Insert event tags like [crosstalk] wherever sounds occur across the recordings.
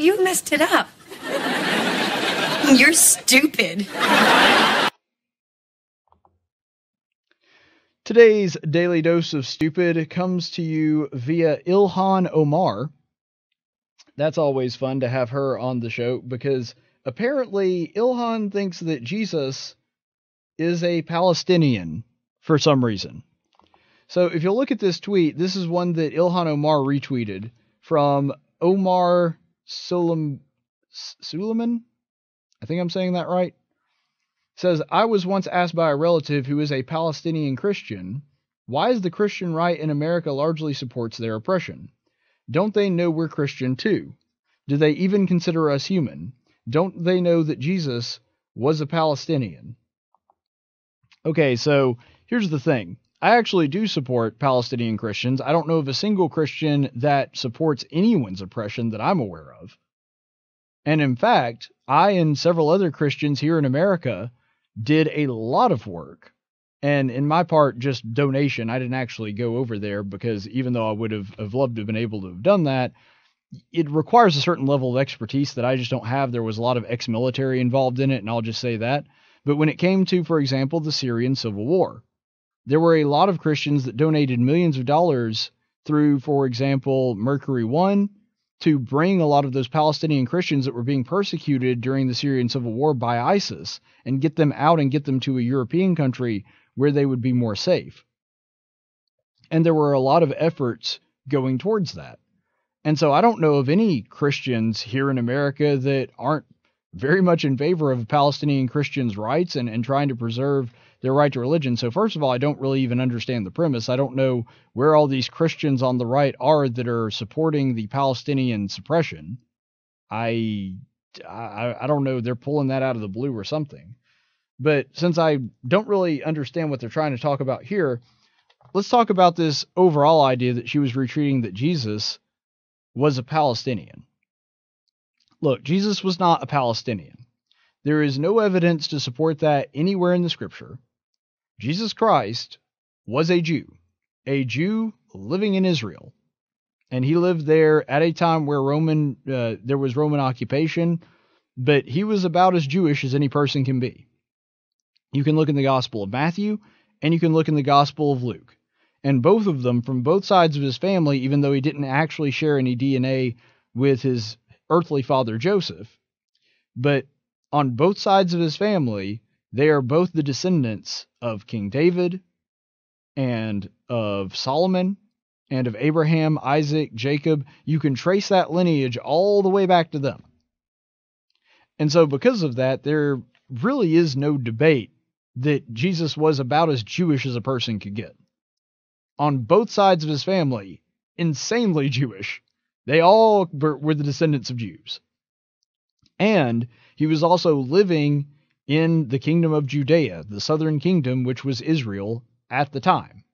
you messed it up. You're stupid. Today's daily dose of stupid comes to you via Ilhan Omar. That's always fun to have her on the show because apparently Ilhan thinks that Jesus is a Palestinian for some reason. So if you look at this tweet, this is one that Ilhan Omar retweeted from Omar Sulam, Suleiman. I think I'm saying that right. says, I was once asked by a relative who is a Palestinian Christian, why is the Christian right in America largely supports their oppression? Don't they know we're Christian too? Do they even consider us human? Don't they know that Jesus was a Palestinian? Okay, so here's the thing. I actually do support Palestinian Christians. I don't know of a single Christian that supports anyone's oppression that I'm aware of. And in fact, I and several other Christians here in America did a lot of work. And in my part, just donation. I didn't actually go over there because even though I would have, have loved to have been able to have done that, it requires a certain level of expertise that I just don't have. There was a lot of ex military involved in it, and I'll just say that. But when it came to, for example, the Syrian civil war, there were a lot of Christians that donated millions of dollars through, for example, Mercury One to bring a lot of those Palestinian Christians that were being persecuted during the Syrian civil war by ISIS and get them out and get them to a European country where they would be more safe. And there were a lot of efforts going towards that. And so I don't know of any Christians here in America that aren't very much in favor of Palestinian Christians' rights and, and trying to preserve their right to religion. So, first of all, I don't really even understand the premise. I don't know where all these Christians on the right are that are supporting the Palestinian suppression. I, I, I don't know. They're pulling that out of the blue or something. But since I don't really understand what they're trying to talk about here, let's talk about this overall idea that she was retreating that Jesus was a Palestinian. Look, Jesus was not a Palestinian. There is no evidence to support that anywhere in the scripture. Jesus Christ was a Jew, a Jew living in Israel. And he lived there at a time where Roman uh, there was Roman occupation, but he was about as Jewish as any person can be. You can look in the Gospel of Matthew and you can look in the Gospel of Luke. And both of them, from both sides of his family, even though he didn't actually share any DNA with his earthly father Joseph, but on both sides of his family, they are both the descendants of King David and of Solomon and of Abraham, Isaac, Jacob. You can trace that lineage all the way back to them. And so, because of that, there really is no debate that Jesus was about as Jewish as a person could get. On both sides of his family, insanely [laughs] Jewish. They all were the descendants of Jews. And he was also living in the kingdom of Judea, the southern kingdom, which was Israel at the time.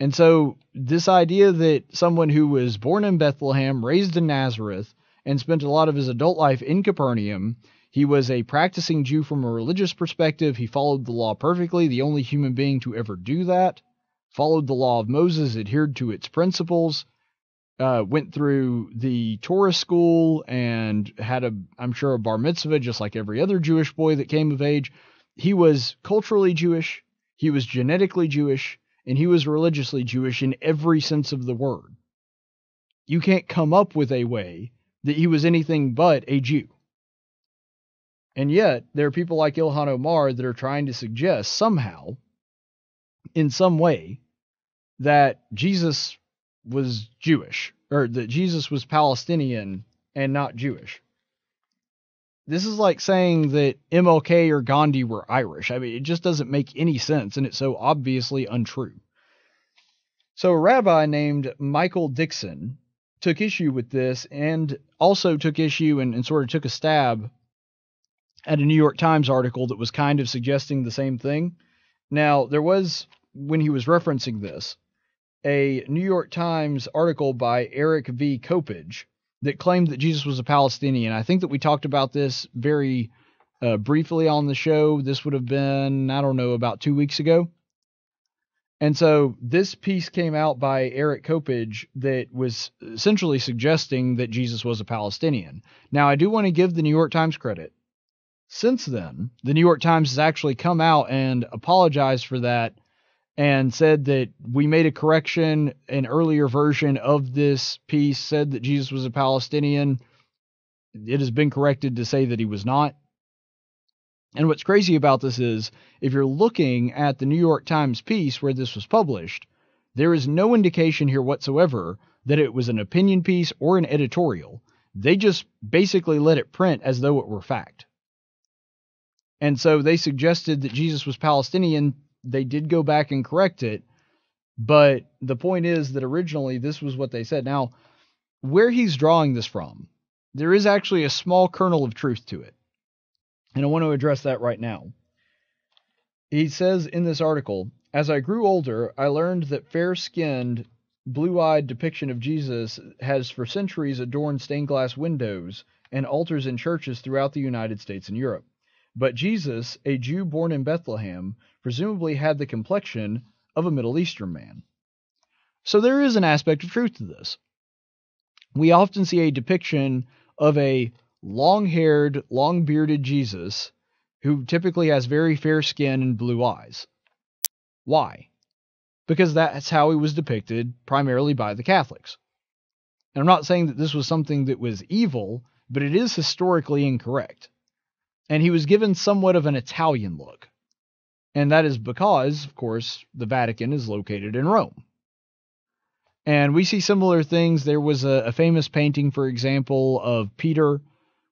And so, this idea that someone who was born in Bethlehem, raised in Nazareth, and spent a lot of his adult life in Capernaum, he was a practicing Jew from a religious perspective. He followed the law perfectly, the only human being to ever do that, followed the law of Moses, adhered to its principles, uh, went through the Torah school and had a, I'm sure, a bar mitzvah, just like every other Jewish boy that came of age. He was culturally Jewish, he was genetically Jewish, and he was religiously Jewish in every sense of the word. You can't come up with a way that he was anything but a Jew. And yet, there are people like Ilhan Omar that are trying to suggest somehow, in some way, that Jesus was Jewish, or that Jesus was Palestinian and not Jewish. This is like saying that MLK or Gandhi were Irish. I mean, it just doesn't make any sense, and it's so obviously untrue. So, a rabbi named Michael Dixon took issue with this and also took issue and, and sort of took a stab at a New York Times article that was kind of suggesting the same thing. Now, there was, when he was referencing this, a New York Times article by Eric V. Copage that claimed that Jesus was a Palestinian. I think that we talked about this very uh, briefly on the show. This would have been, I don't know, about two weeks ago. And so this piece came out by Eric Copage that was essentially suggesting that Jesus was a Palestinian. Now, I do want to give the New York Times credit. Since then, the New York Times has actually come out and apologized for that and said that we made a correction. An earlier version of this piece said that Jesus was a Palestinian. It has been corrected to say that he was not. And what's crazy about this is if you're looking at the New York Times piece where this was published, there is no indication here whatsoever that it was an opinion piece or an editorial. They just basically let it print as though it were fact. And so they suggested that Jesus was Palestinian. They did go back and correct it. But the point is that originally this was what they said. Now, where he's drawing this from, there is actually a small kernel of truth to it. And I want to address that right now. He says in this article As I grew older, I learned that fair skinned, blue eyed depiction of Jesus has for centuries adorned stained glass windows and altars in churches throughout the United States and Europe. But Jesus, a Jew born in Bethlehem, presumably had the complexion of a Middle Eastern man. So there is an aspect of truth to this. We often see a depiction of a long haired, long bearded Jesus who typically has very fair skin and blue eyes. Why? Because that's how he was depicted primarily by the Catholics. And I'm not saying that this was something that was evil, but it is historically incorrect. And he was given somewhat of an Italian look. And that is because, of course, the Vatican is located in Rome. And we see similar things. There was a, a famous painting, for example, of Peter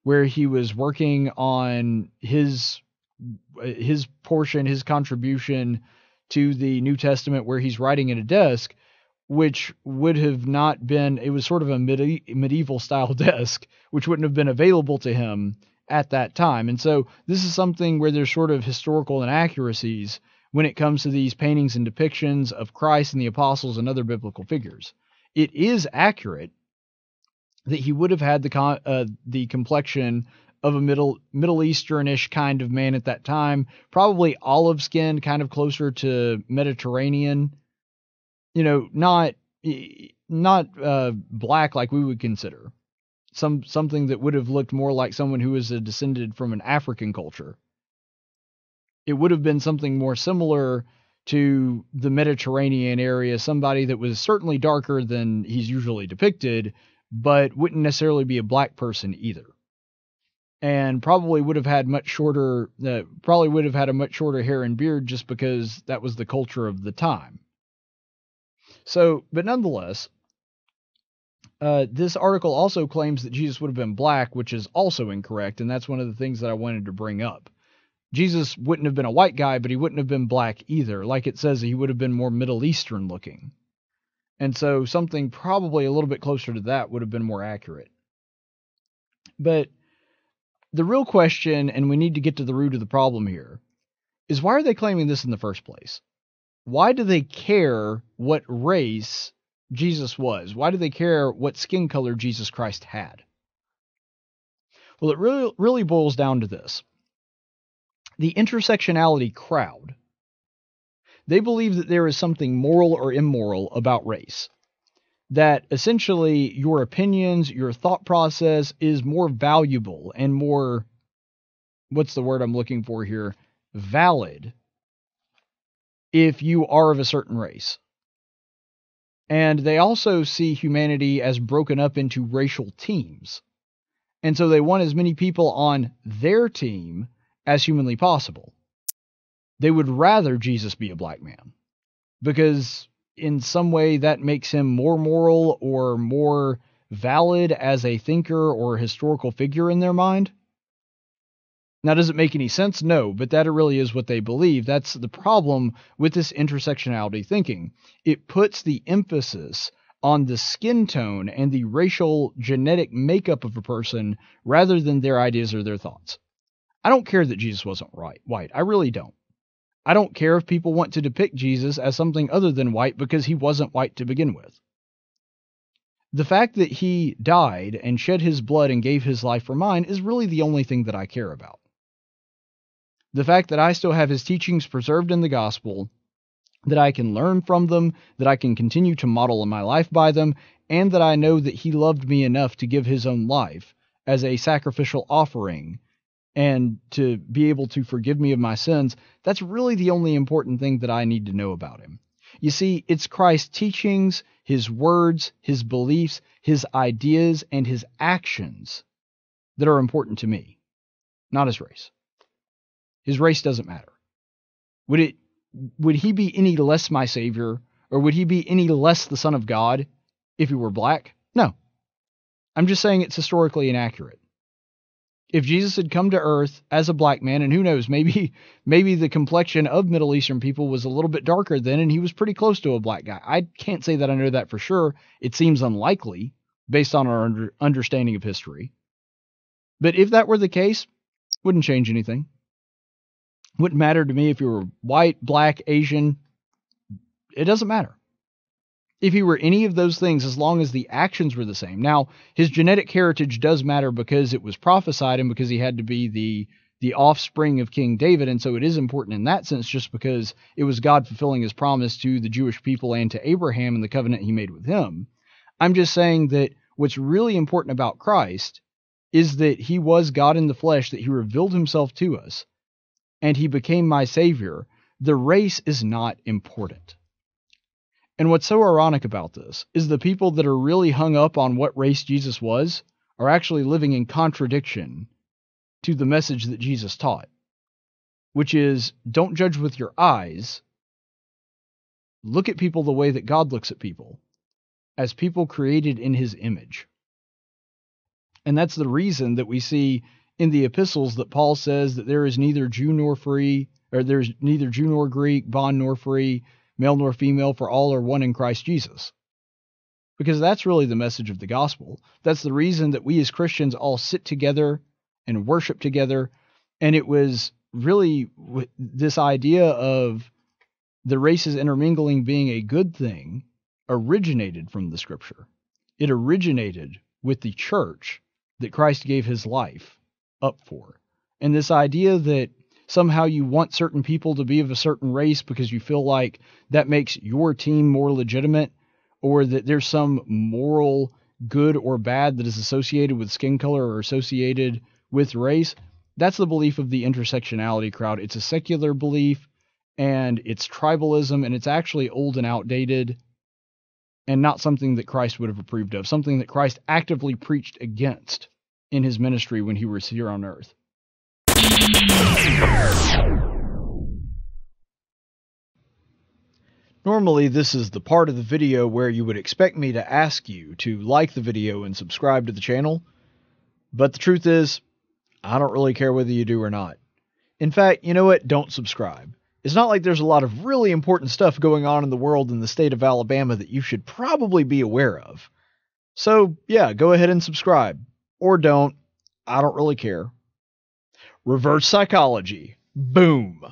where he was working on his his portion, his contribution to the New Testament, where he's writing at a desk, which would have not been. It was sort of a medieval style [laughs] desk, which wouldn't have been available to him at that time. And so this is something where there's sort of historical inaccuracies when it comes to these paintings and depictions of Christ and the apostles and other biblical figures. It is accurate that he would have had the con- uh, the complexion of a middle Middle Easternish kind of man at that time, probably olive skinned, kind of closer to Mediterranean. You know, not not uh, black like we would consider. Some something that would have looked more like someone who was a descended from an African culture. It would have been something more similar to the Mediterranean area, somebody that was certainly darker than he's usually depicted, but wouldn't necessarily be a black person either. And probably would have had much shorter, uh, probably would have had a much shorter hair and beard just because that was the culture of the time. So, but nonetheless, uh, this article also claims that Jesus would have been black, which is also incorrect, and that's one of the things that I wanted to bring up. Jesus wouldn't have been a white guy, but he wouldn't have been black either. Like it says, he would have been more Middle Eastern looking. And so something probably a little bit closer to that would have been more accurate. But the real question, and we need to get to the root of the problem here, is why are they claiming this in the first place? Why do they care what race Jesus was? Why do they care what skin color Jesus Christ had? Well, it really, really boils down to this the intersectionality crowd they believe that there is something moral or immoral about race. That essentially your opinions, your thought process is more valuable and more, what's the word I'm looking for here? Valid if you are of a certain race. And they also see humanity as broken up into racial teams. And so they want as many people on their team as humanly possible they would rather Jesus be a black man because in some way that makes him more moral or more valid as a thinker or historical figure in their mind. Now, does it make any sense? No, but that really is what they believe. That's the problem with this intersectionality thinking. It puts the emphasis on the skin tone and the racial genetic makeup of a person rather than their ideas or their thoughts. I don't care that Jesus wasn't right, white. I really don't. I don't care if people want to depict Jesus as something other than white because he wasn't white to begin with. The fact that he died and shed his blood and gave his life for mine is really the only thing that I care about. The fact that I still have his teachings preserved in the gospel, that I can learn from them, that I can continue to model my life by them, and that I know that He loved me enough to give His own life as a sacrificial offering and to be able to forgive me of my sins, that's really the only important thing that I need to know about Him. You see, it's Christ's teachings, His words, His beliefs, His ideas, and His actions that are important to me, not His race. His race doesn't matter. Would it would he be any less my savior or would he be any less the son of God if he were black? No. I'm just saying it's historically inaccurate. If Jesus had come to earth as a black man and who knows, maybe [laughs] maybe the complexion of Middle Eastern people was a little bit darker then and he was pretty close to a black guy. I can't say that I know that for sure. It seems unlikely based on our under, understanding of history. But if that were the case, wouldn't change anything. Wouldn't matter to me if you were white, black, Asian. It doesn't matter. If he were any of those things, as long as the actions were the same. Now, his genetic heritage does matter because it was prophesied and because he had to be the the offspring of King David, and so it is important in that sense, just because it was God fulfilling his promise to the Jewish people and to Abraham and the covenant he made with him. I'm just saying that what's really important about Christ is that he was God in the flesh, that he revealed himself to us, and he became my Savior, the race is not important. And what's so ironic about this is the people that are really hung up on what race Jesus was are actually living in contradiction to the message that Jesus taught, which is don't judge with your eyes. Look at people the way that God looks at people, as people created in his image. And that's the reason that we see in the epistles that Paul says that there is neither Jew nor free, or there's neither Jew nor Greek, bond nor free, male nor female, for all are one in Christ Jesus. Because that's really the message of the gospel. That's the reason that we as Christians all sit together and worship together. And it was really this idea of the races intermingling being a good thing originated from the scripture. It originated with the church that Christ gave his life up for. And this idea that somehow you want certain people to be of a certain race because you feel like that makes your team more legitimate, or that there's some moral good or bad that is associated with skin color or associated with race, that's the belief of the intersectionality crowd. It's a secular belief and it's tribalism and it's actually old and outdated and not something that Christ would have approved of, something that Christ actively preached against in his ministry when he was here on earth. Normally, this is the part of the video where you would expect me to ask you to like the video and subscribe to the channel, but the truth is, I don't really care whether you do or not. In fact, you know what? Don't subscribe. It's not like there's a lot of really important stuff going on in the world in the state of Alabama that you should probably be aware of. So, yeah, go ahead and subscribe or don't. I don't really care. Reverse psychology. Boom.